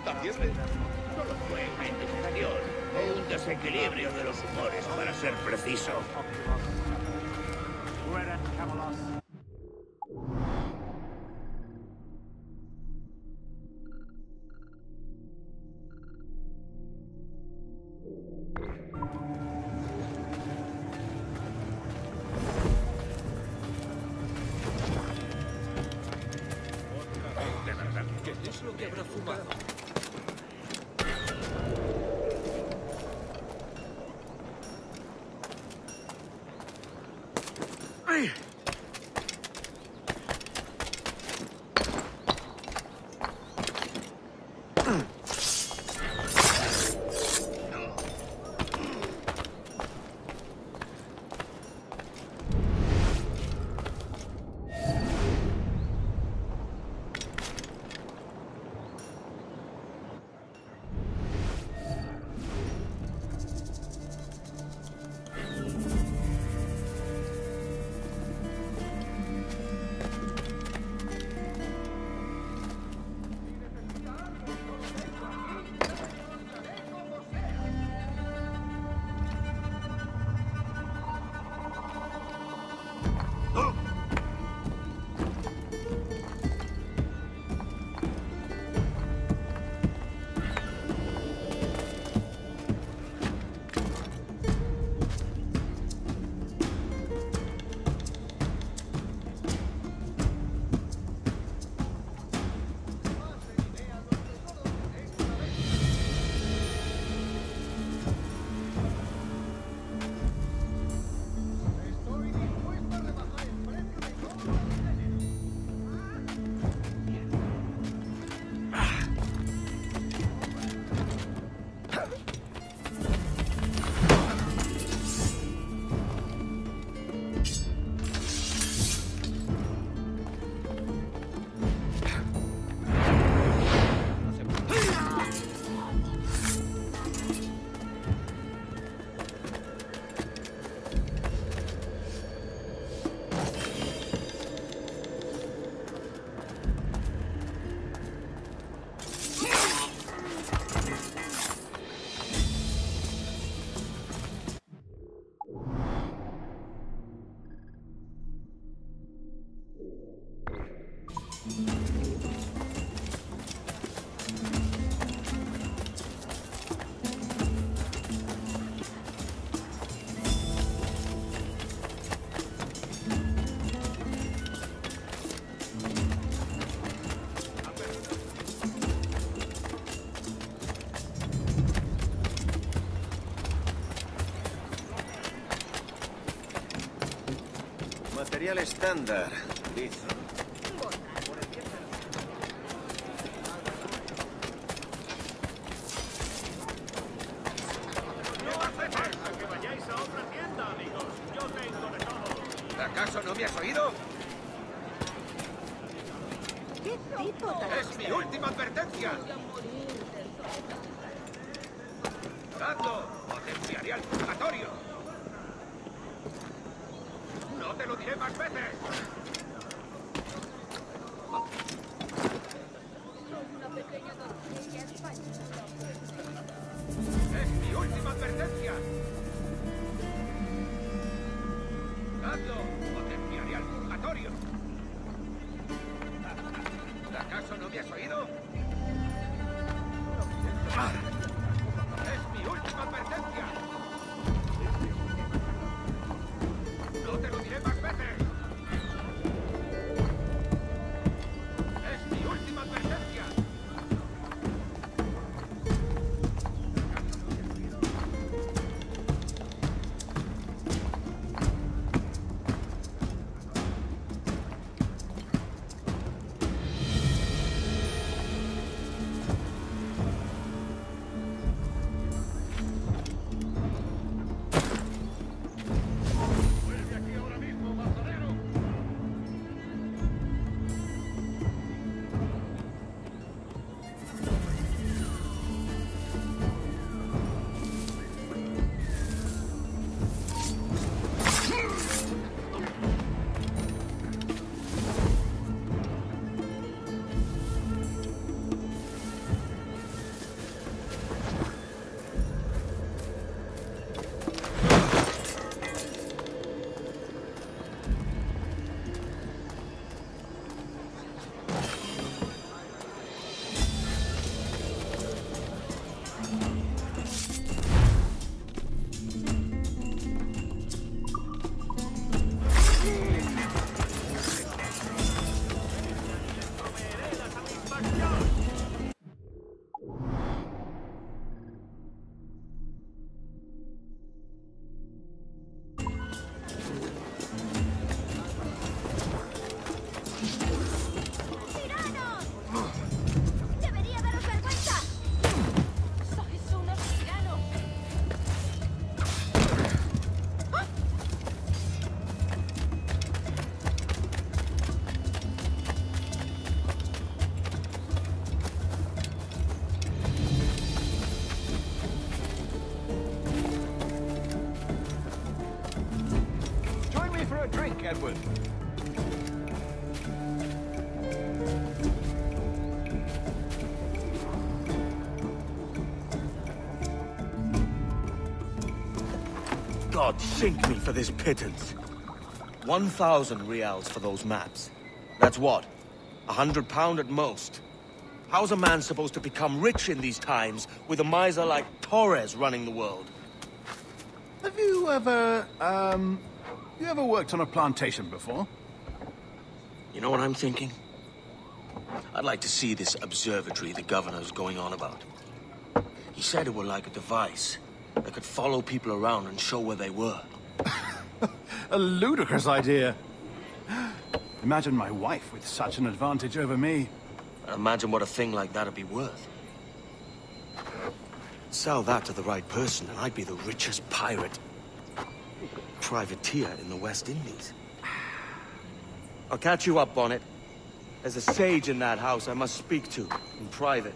maldita fiebre? Solo fue una indiscreción o un desequilibrio de los humores, para ser preciso. Tengo de todo. ¿Acaso no me has oído? ¿Qué tipo tan ¡Es mi última advertencia! For this pittance. 1,000 reals for those maps. That's what? A hundred pound at most. How's a man supposed to become rich in these times with a miser like Torres running the world? Have you ever, um... You ever worked on a plantation before? You know what I'm thinking? I'd like to see this observatory the governor's going on about. He said it were like a device that could follow people around and show where they were. a ludicrous idea. Imagine my wife with such an advantage over me. Imagine what a thing like that'd be worth. Sell that to the right person and I'd be the richest pirate. Privateer in the West Indies. I'll catch you up on it. There's a sage in that house I must speak to, in private.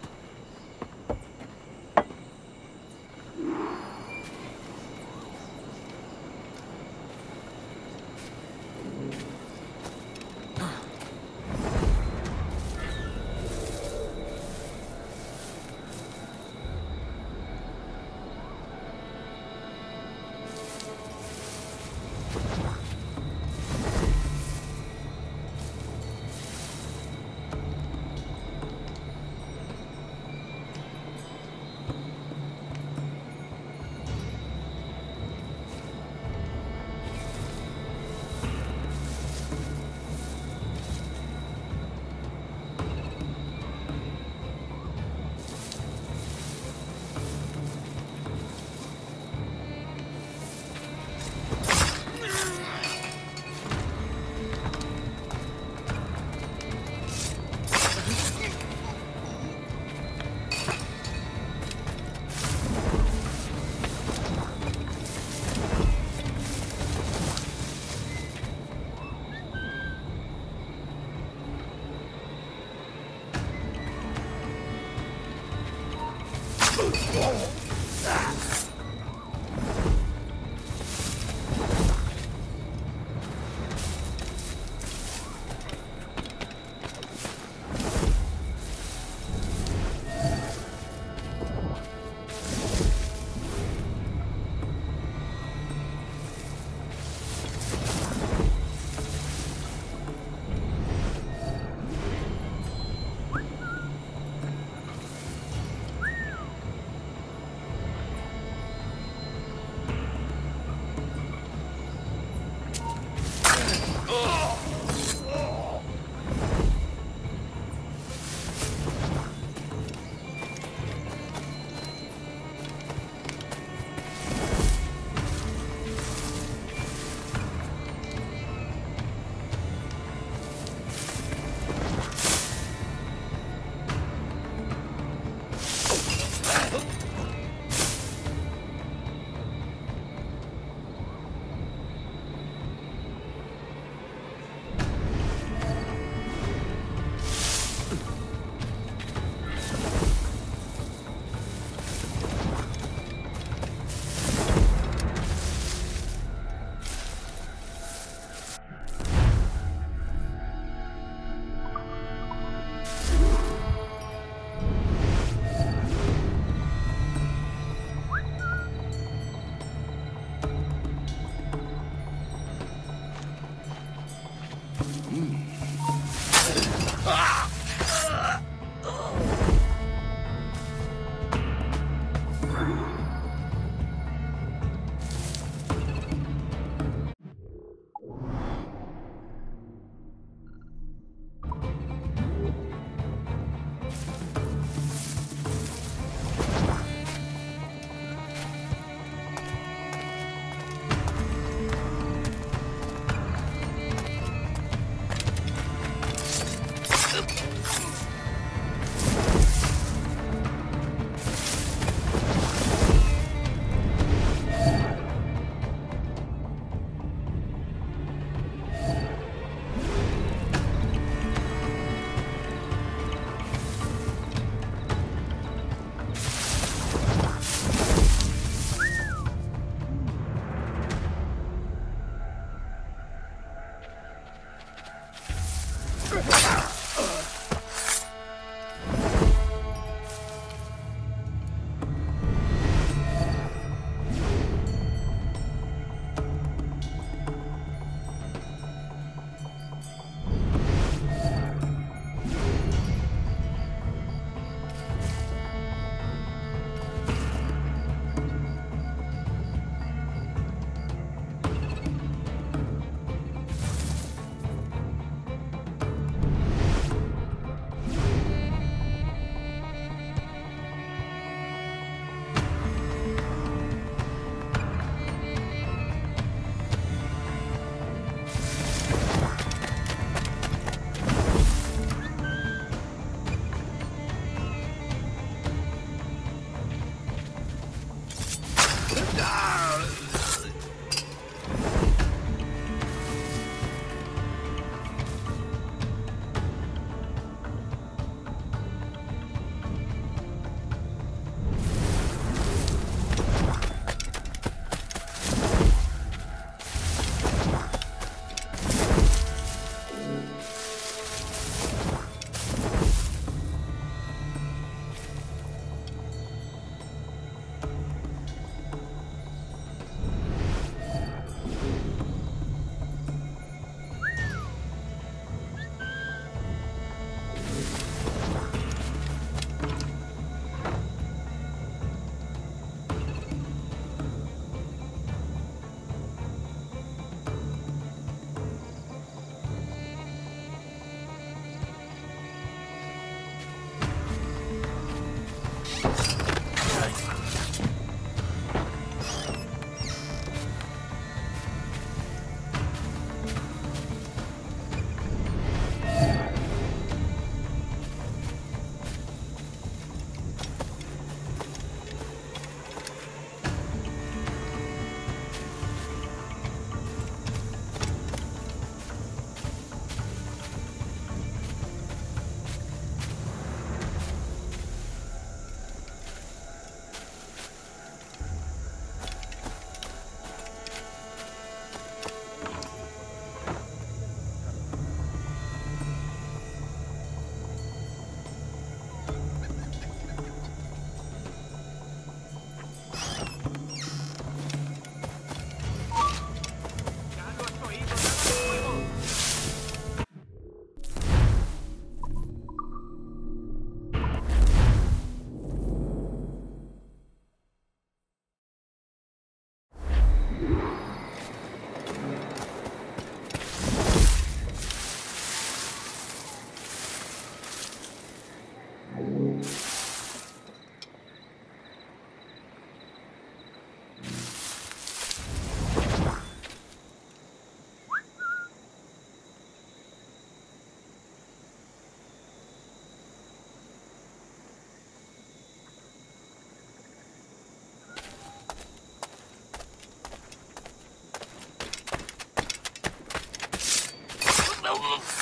Não, não.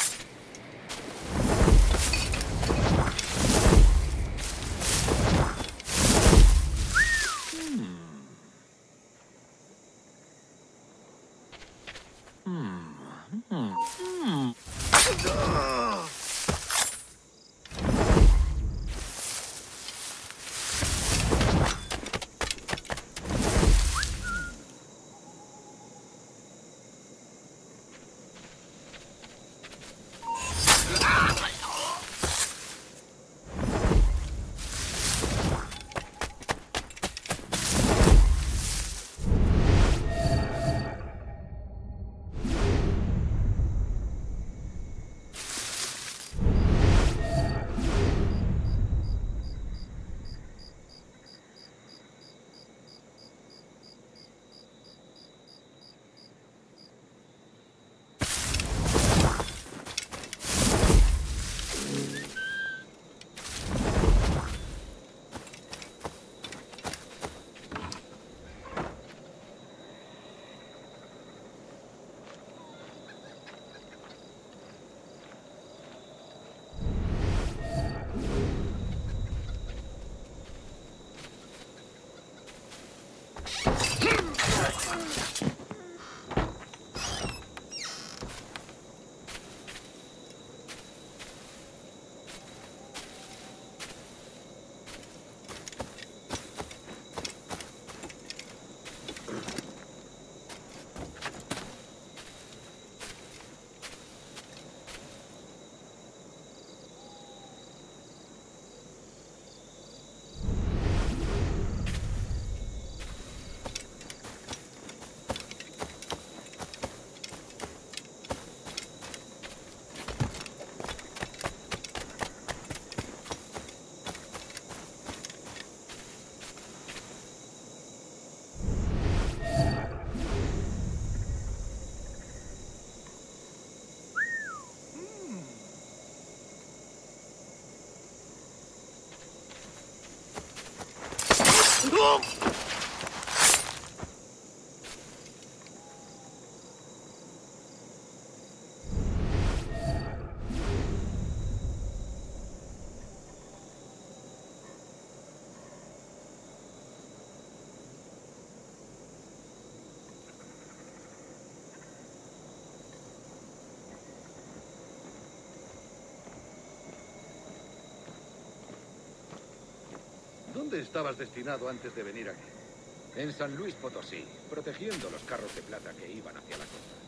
problem! ¿Dónde estabas destinado antes de venir aquí? En San Luis Potosí, protegiendo los carros de plata que iban hacia la costa.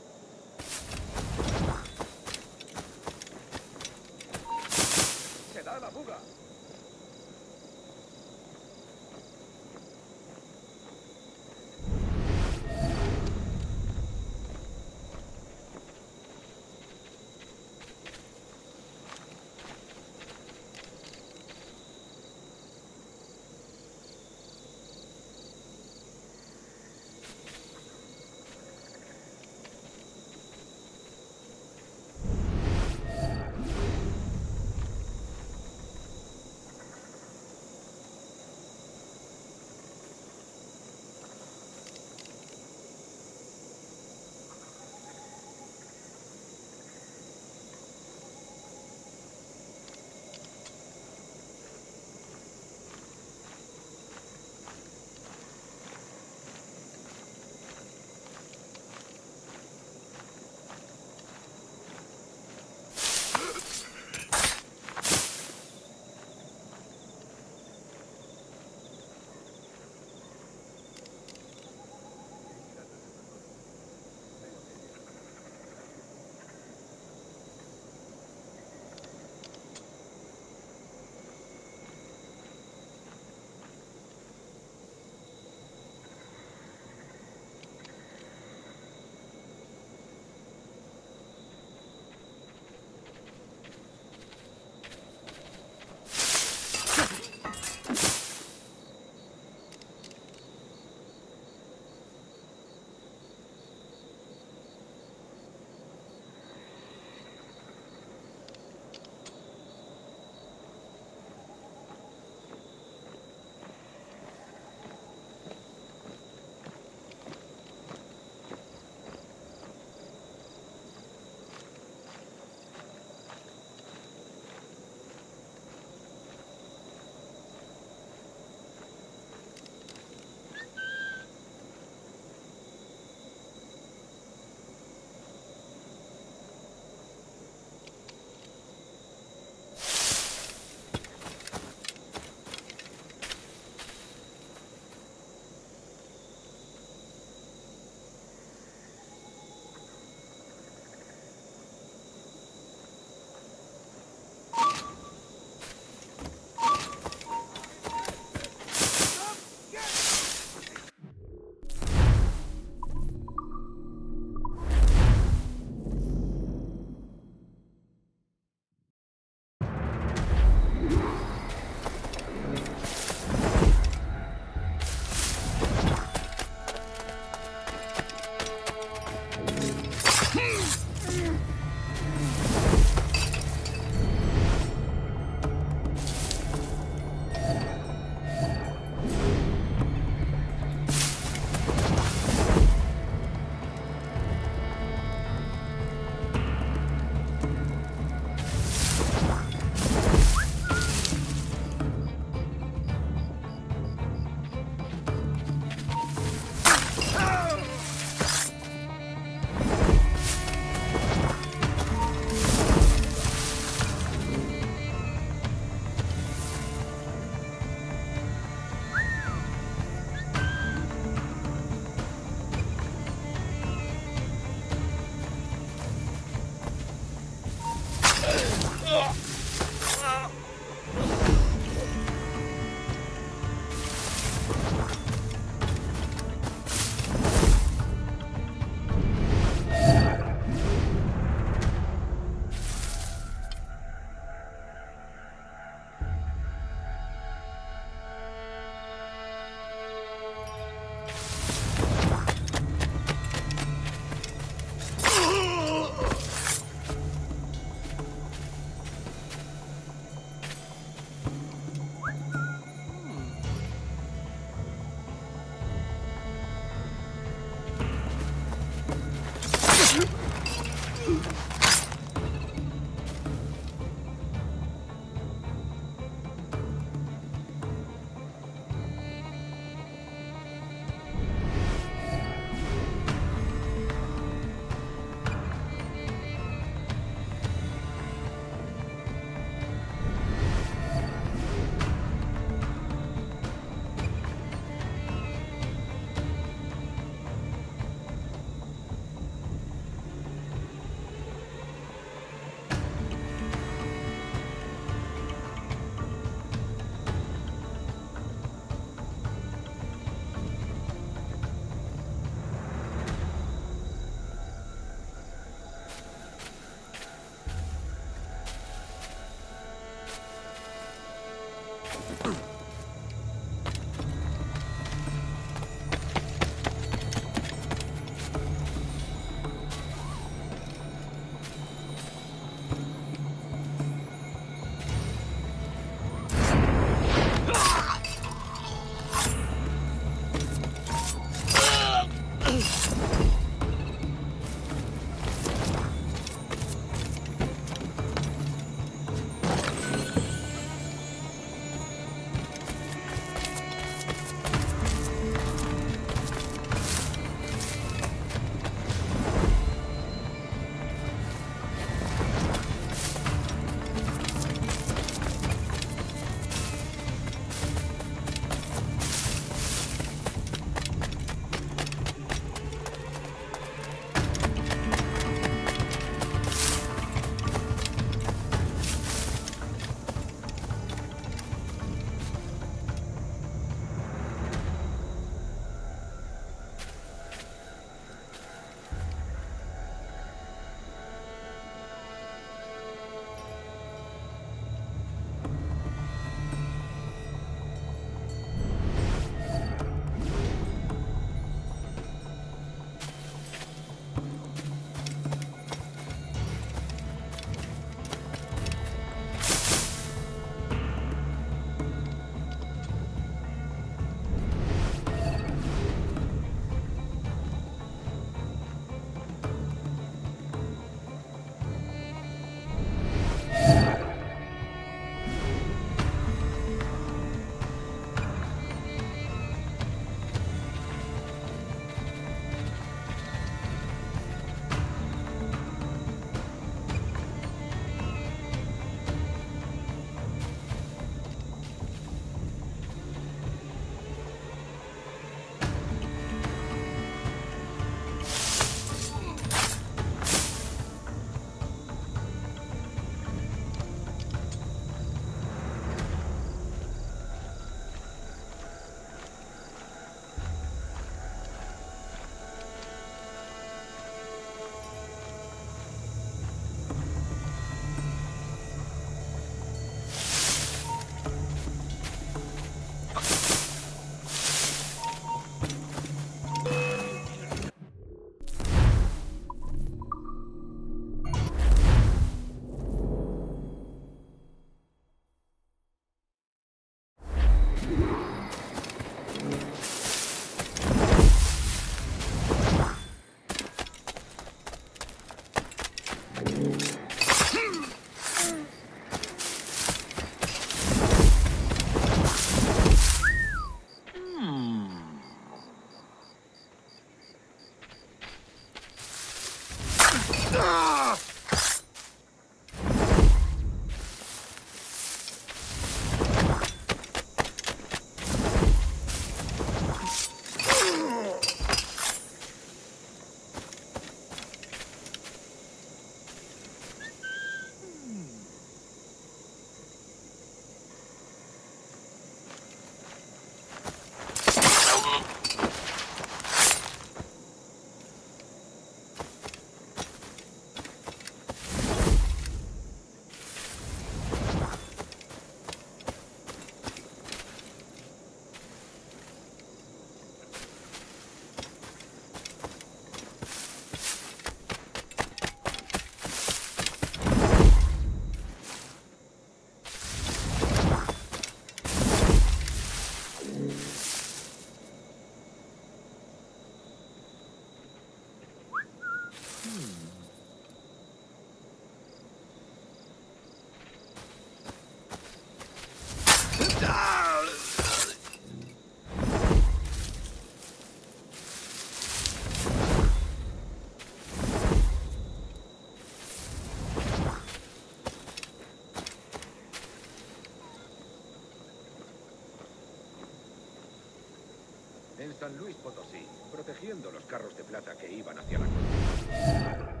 San Luis Potosí, protegiendo los carros de plata que iban hacia la costa.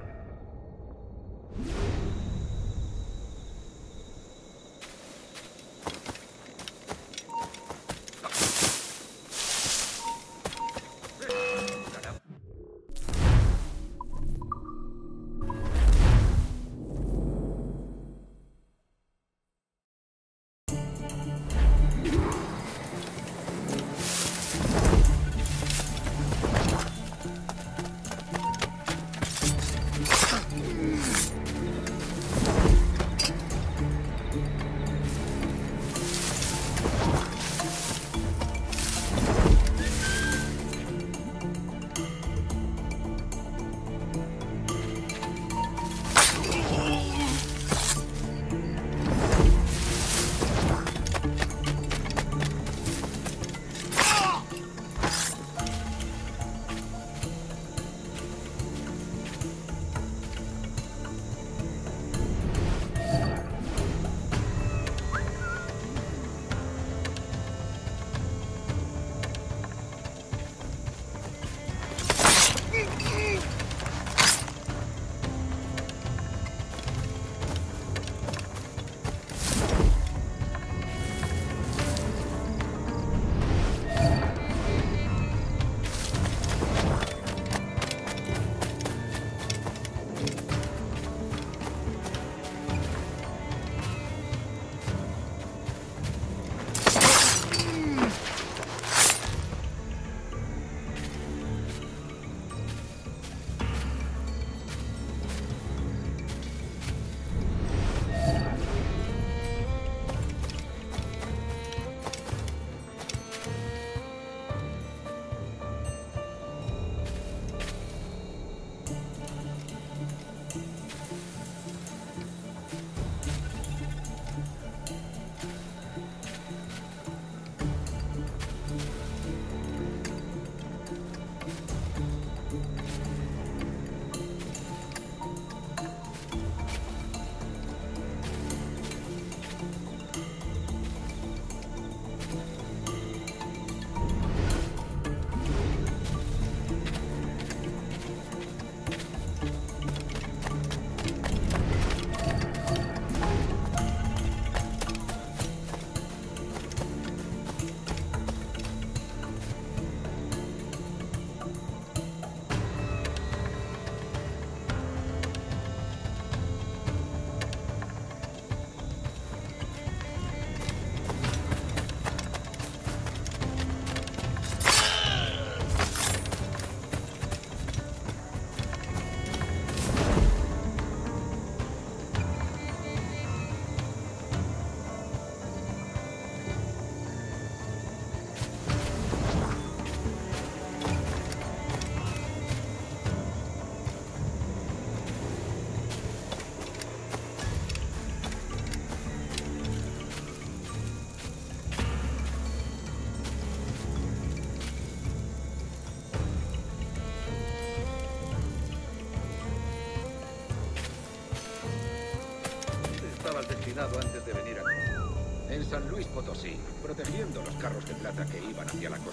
Luis protegiendo los carros de plata que iban hacia la costa.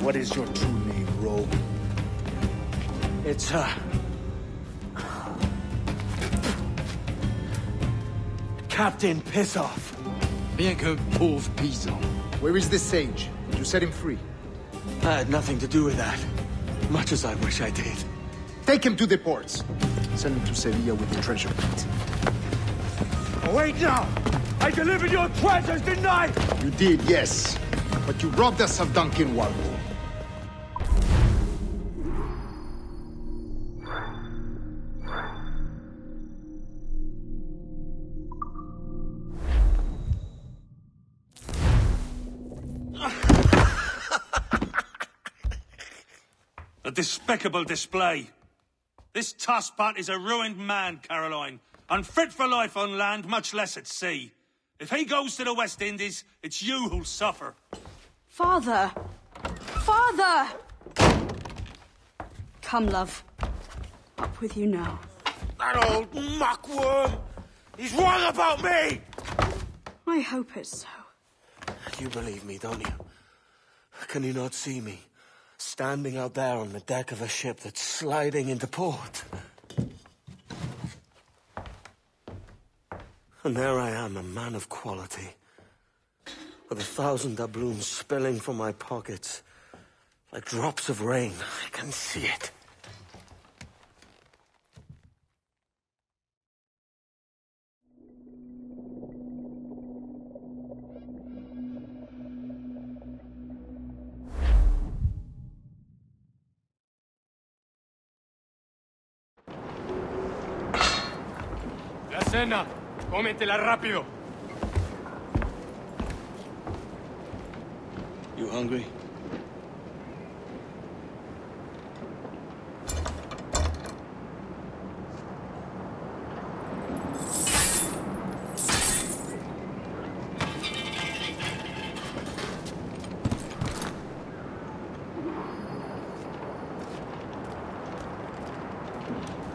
What is your true name, rogue? It's, uh... Captain Pissoff. Bien que pauvre paysan. Where is the sage? Did you set him free? I had nothing to do with that. Much as I wish I did. Take him to the ports. Send him to Sevilla with the treasure. Wait now! I delivered your treasures, didn't I? You did, yes. But you robbed us of Duncan Walpole. A despicable display. This Tosspot is a ruined man, Caroline. Unfit for life on land, much less at sea. If he goes to the West Indies, it's you who'll suffer. Father! Father! Come, love. Up with you now. That old muckworm! He's wrong about me! I hope it's so. You believe me, don't you? Can you not see me? Standing out there on the deck of a ship that's sliding into port. And there I am, a man of quality. With a thousand doubloons spilling from my pockets. Like drops of rain. I can see it. Cómetela rápido. You hungry?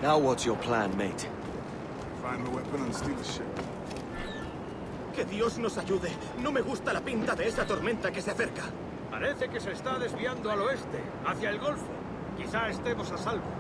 Now what's your plan, mate? Que Dios nos ayude. No me gusta la pinta de esa tormenta que se acerca. Parece que se está desviando al oeste, hacia el Golfo. Quizá estemos a salvo.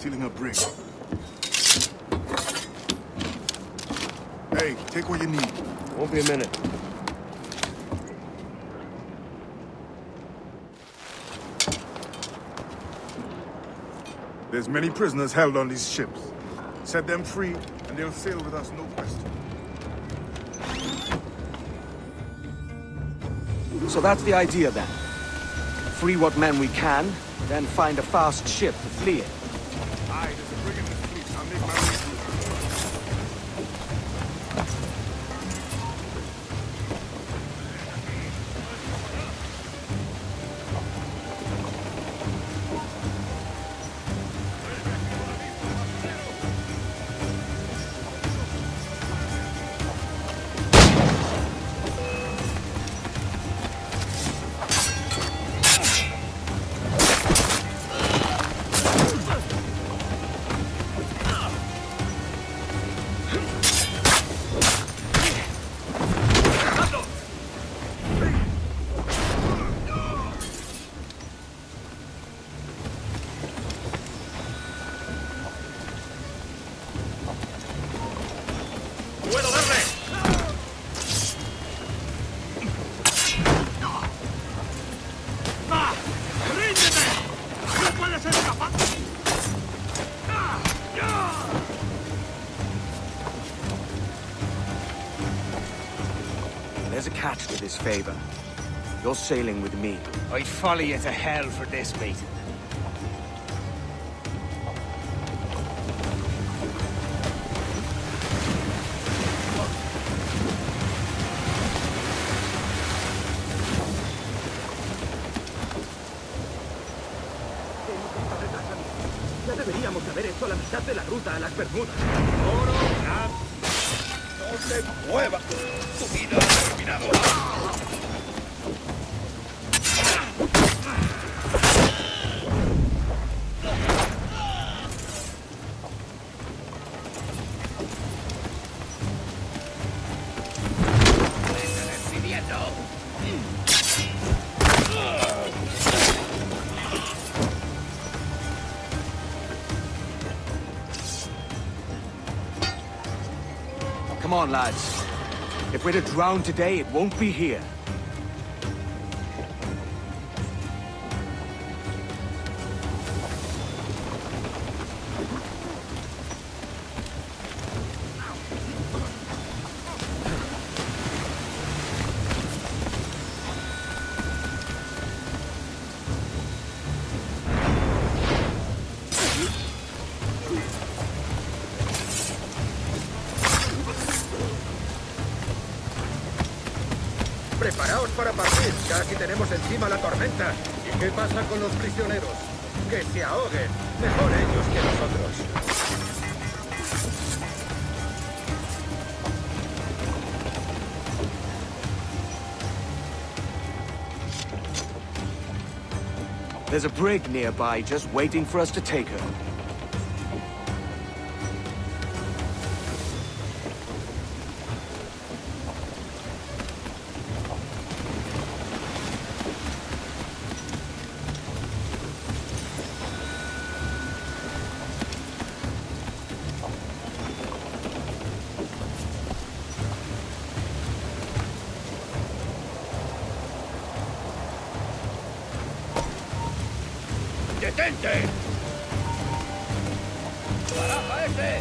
Stealing a brig. Hey, take what you need. Won't be a minute. There's many prisoners held on these ships. Set them free, and they'll sail with us, no question. So that's the idea then. Free what men we can, then find a fast ship to flee in. This favor. You're sailing with me. I'd follow you to hell for this, mate. Ya deberíamos haber hecho la mitad de la ruta a las Bermudas. On, lads. If we're to drown today, it won't be here. There's a brig nearby just waiting for us to take her. ¡Detente! ¡Baraja ese!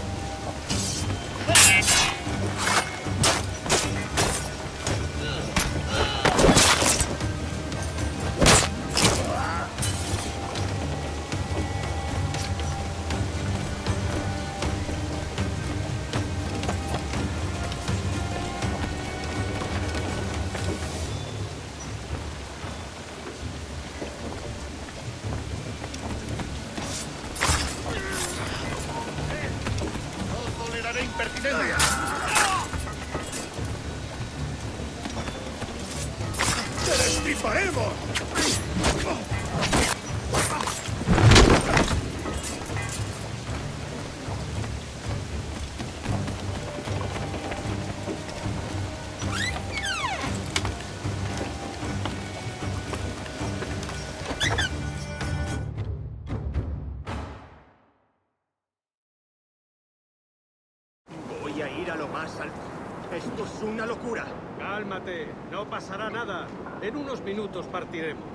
Pasará nada. En unos minutos partiremos.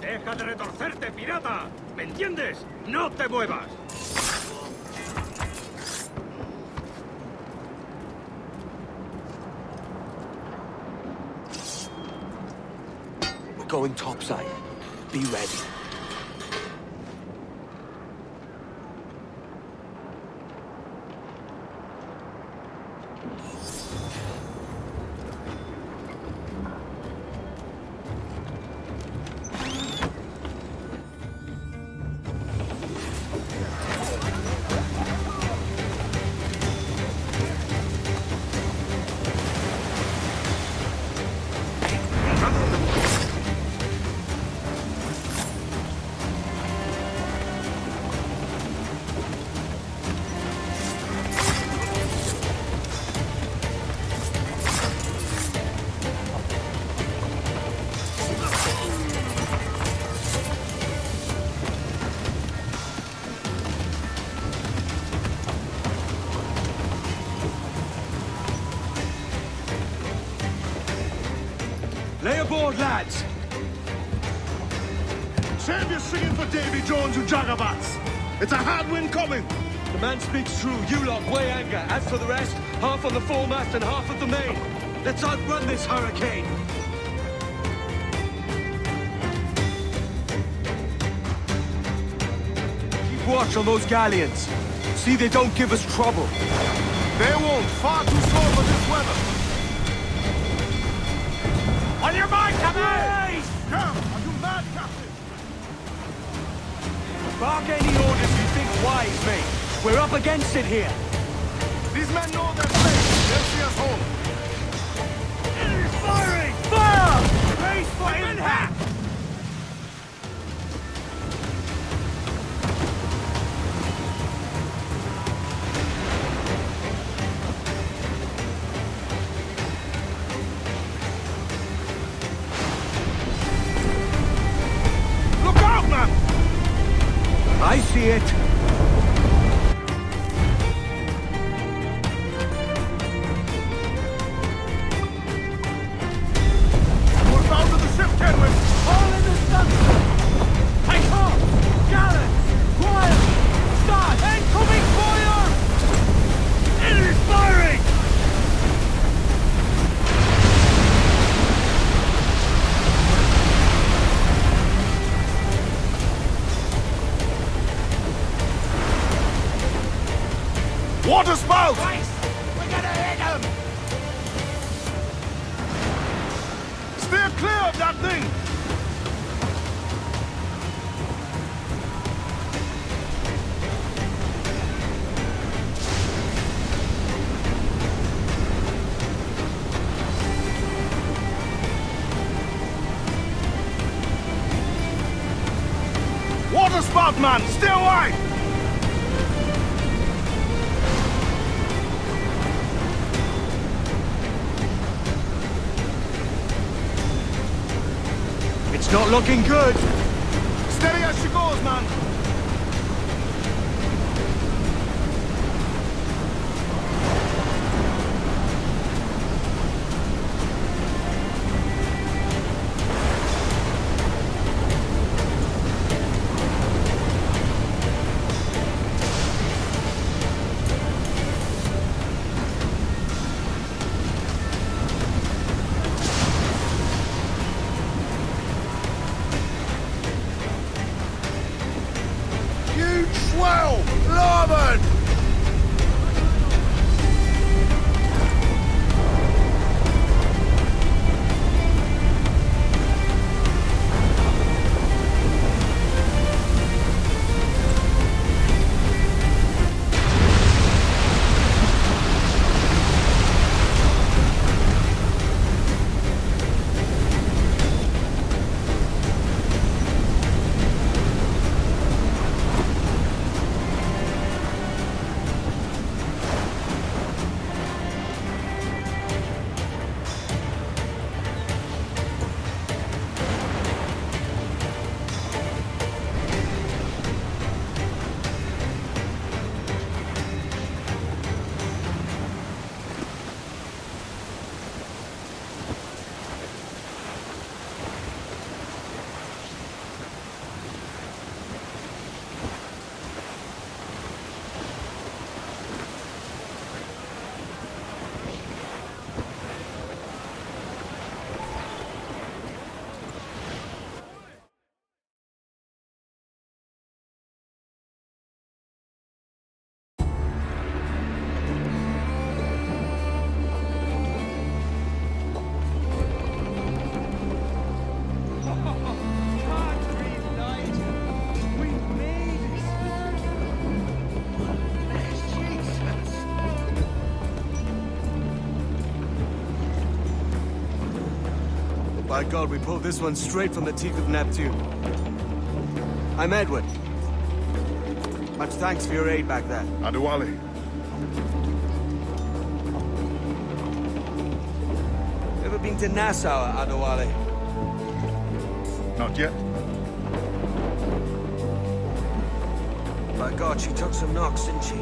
¡Deja de retorcerte, pirata! ¿Me entiendes? ¡No te muevas! We're going topside. Be ready. Coming! The man speaks true. You lot weigh anchor. As for the rest, half on the foremast and half at the main. Let's outrun this hurricane. Keep watch on those galleons. See they don't give us trouble. They won't. Far too slow for this weather. On your mark, Captain! Come, are you mad, Captain? Bark any orders wise, mate. We're up against it here. These men know their place. They'll see us home. Firing! Fire! Brace for impact! Look out, man! I see it. Water spout, man! Stay away! It's not looking good. Steady as she goes, man! By God, we pulled this one straight from the teeth of Neptune. I'm Edward. Much thanks for your aid back there. Adewale, Ever been to Nassau, Adewale? not yet. By God, she took some knocks, didn't she?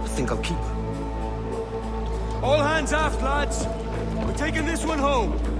I think I'll keep her. All hands aft, lads! Taking this one home.